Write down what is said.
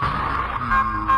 Yeah.